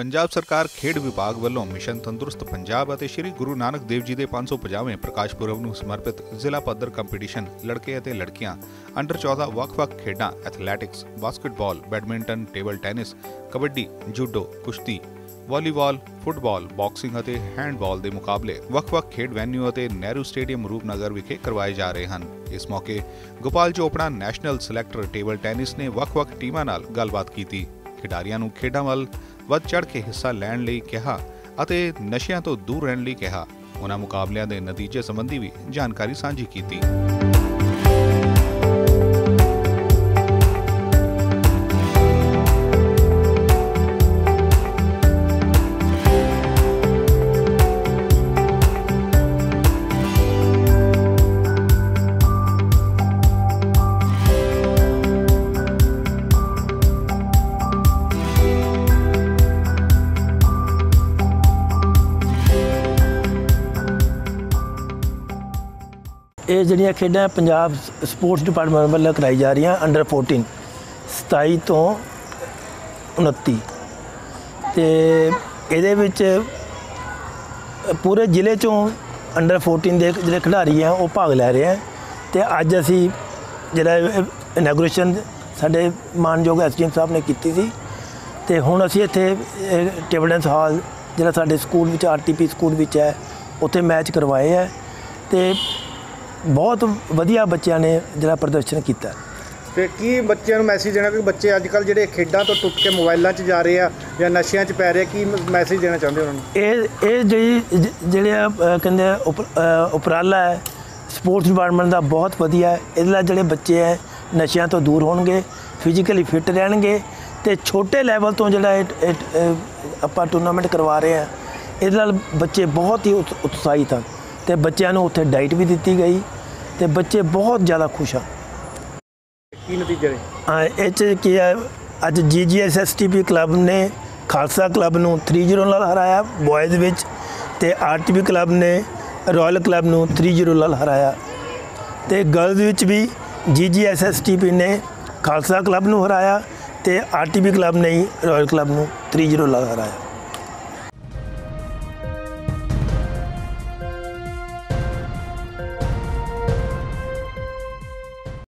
ਪੰਜਾਬ ਸਰਕਾਰ ਖੇਡ ਵਿਭਾਗ ਵੱਲੋਂ ਮਿਸ਼ਨ ਤੰਦਰੁਸਤ ਪੰਜਾਬ ਅਤੇ ਸ੍ਰੀ ਗੁਰੂ ਨਾਨਕ ਦੇਵ ਜੀ ਦੇ 550ਵੇਂ ਪ੍ਰਕਾਸ਼ ਪੁਰਬ ਨੂੰ ਸਮਰਪਿਤ ਜ਼ਿਲ੍ਹਾ ਪੱਧਰ ਕੰਪੀਟੀਸ਼ਨ ਲੜਕੇ ਅਤੇ ਲੜਕੀਆਂ ਅੰਡਰ 14 ਵੱਖ-ਵੱਖ ਖੇਡਾਂ athletics basketball badminton table tennis kabaddi judo ਕੁਸ਼ਤੀ ਵਾਲੀਬਾਲ ਫੁੱਟਬਾਲ ਬਾਕਸਿੰਗ ਅਤੇ ਹੈਂਡਬਾਲ ਦੇ ਮੁਕਾਬਲੇ ਵੱਖ-ਵੱਖ ਖੇਡ ਵੈਨਿਊ ਅਤੇ ਨਹਿਰੂ ਸਟੇਡੀਅਮ ਰੂਪਨਗਰ ਵਿਖੇ ਕਰਵਾਏ ਜਾ ਰਹੇ ਹਨ। ਇਸ ਮੌਕੇ Gopal Chopra national selector table tennis ਨੇ ਵੱਖ-ਵੱਖ ਟੀਮਾਂ ਨਾਲ ਗੱਲਬਾਤ ਕੀਤੀ। ਖਿਡਾਰੀਆਂ ਨੂੰ ਖੇਡਾਂ ਵੱਲ ਵੱਧ ਚੜ੍ਹ ਕੇ ਹਿੱਸਾ ਲੈਣ ਲਈ ਕਿਹਾ ਅਤੇ ਨਸ਼ਿਆਂ ਤੋਂ ਦੂਰ ਰਹਿਣ ਲਈ ਕਿਹਾ। ਉਹਨਾਂ ਮੁਕਾਬਲਿਆਂ ਦੇ ਨਤੀਜੇ ਸੰਬੰਧੀ ਵੀ ਜਾਣਕਾਰੀ ਸਾਂਝੀ ਕੀਤੀ। ਇਹ ਜਿਹੜੀਆਂ ਖੇਡਾਂ ਪੰਜਾਬ ਸਪੋਰਟਸ ਡਿਪਾਰਟਮੈਂਟ ਵੱਲੋਂ ਕਰਾਈ ਜਾ ਰਹੀਆਂ ਅੰਡਰ 14 27 ਤੋਂ 29 ਤੇ ਇਹਦੇ ਵਿੱਚ ਪੂਰੇ ਜ਼ਿਲ੍ਹੇ ਚੋਂ ਅੰਡਰ 14 ਦੇ ਜਿਹੜੇ ਖਿਡਾਰੀ ਆ, ਉਹ ਭਾਗ ਲੈ ਰਹੇ ਆ। ਤੇ ਅੱਜ ਅਸੀਂ ਜਿਹੜਾ ਇਨੋਗ੍ਰੇਸ਼ਨ ਸਾਡੇ ਮਾਨਯੋਗ ਐਸਡੀਐਮ ਸਾਹਿਬ ਨੇ ਕੀਤੀ ਸੀ। ਤੇ ਹੁਣ ਅਸੀਂ ਇੱਥੇ ਟੇਬਲ ਹਾਲ ਜਿਹੜਾ ਸਾਡੇ ਸਕੂਲ ਵਿੱਚ ਆਰਟੀਪੀ ਸਕੂਲ ਵਿੱਚ ਹੈ, ਉੱਥੇ ਮੈਚ ਕਰਵਾਏ ਆ। ਤੇ ਬਹੁਤ ਵਧੀਆ ਬੱਚਿਆਂ ਨੇ ਜਿਹੜਾ ਪ੍ਰਦਰਸ਼ਨ ਕੀਤਾ। ਤੇ ਕੀ ਬੱਚਿਆਂ ਨੂੰ ਮੈਸੇਜ ਦੇਣਾ ਕਿ ਬੱਚੇ ਅੱਜ ਕੱਲ ਜਿਹੜੇ ਖੇਡਾਂ ਤੋਂ ਟੁੱਟ ਕੇ ਮੋਬਾਈਲਾਂ 'ਚ ਜਾ ਰਹੇ ਆ ਜਾਂ ਨਸ਼ਿਆਂ 'ਚ ਪੈ ਰਹੇ ਕੀ ਮੈਸੇਜ ਦੇਣਾ ਚਾਹੁੰਦੇ ਉਹਨਾਂ ਨੂੰ? ਇਹ ਇਹ ਜਿਹੜੀ ਜਿਹੜੇ ਆ, ਕਹਿੰਦੇ ਉਪਰਾਲਾ ਹੈ ਸਪੋਰਟਸ ਡਿਪਾਰਟਮੈਂਟ ਦਾ ਬਹੁਤ ਵਧੀਆ ਹੈ। ਇਹਦੇ ਨਾਲ ਜਿਹੜੇ ਬੱਚੇ ਹੈ ਨਸ਼ਿਆਂ ਤੋਂ ਦੂਰ ਹੋਣਗੇ ਫਿਜ਼ੀਕਲੀ ਫਿੱਟ ਰਹਿਣਗੇ ਤੇ ਛੋਟੇ ਲੈਵਲ ਤੋਂ ਜਿਹੜਾ ਆਪਾਂ ਟੂਰਨਾਮੈਂਟ ਕਰਵਾ ਰਹੇ ਆ ਇਹਦੇ ਨਾਲ ਬੱਚੇ ਬਹੁਤ ਹੀ ਉਤ- ਉਤਸ਼ਾਹਿਤ ਹਨ। ਤੇ ਬੱਚਿਆਂ ਨੂੰ ਉੱਥੇ ਡਾਈਟ ਵੀ ਦਿੱਤੀ ਗਈ ਤੇ ਬੱਚੇ ਬਹੁਤ ਜ਼ਿਆਦਾ ਖੁਸ਼ ਹਨ ਕੀ ਨਤੀਜੇ ਨੇ? ਹਾਂ, ਇਹ ਚ ਕੀ ਹੈ ਅੱਜ ਜੀਜੀਐਸਐਸਟੀਪੀ ਕਲੱਬ ਨੇ ਖਾਲਸਾ ਕਲੱਬ ਨੂੰ 3-0 ਨਾਲ ਹਰਾਇਆ ਬॉयਜ਼ ਵਿੱਚ ਤੇ ਆਰਟੀਪੀ ਕਲੱਬ ਨੇ ਰਾਇਲ ਕਲੱਬ ਨੂੰ 3-0 ਨਾਲ ਹਰਾਇਆ। ਤੇ ਗਰਲਜ਼ ਵਿੱਚ ਵੀ ਜੀਜੀਐਸਐਸਟੀਪੀ ਨੇ ਖਾਲਸਾ ਕਲੱਬ ਨੂੰ ਹਰਾਇਆ ਤੇ ਆਰਟੀਪੀ ਕਲੱਬ ਨੇ ਰਾਇਲ ਕਲੱਬ ਨੂੰ 3-0 ਨਾਲ ਹਰਾਇਆ।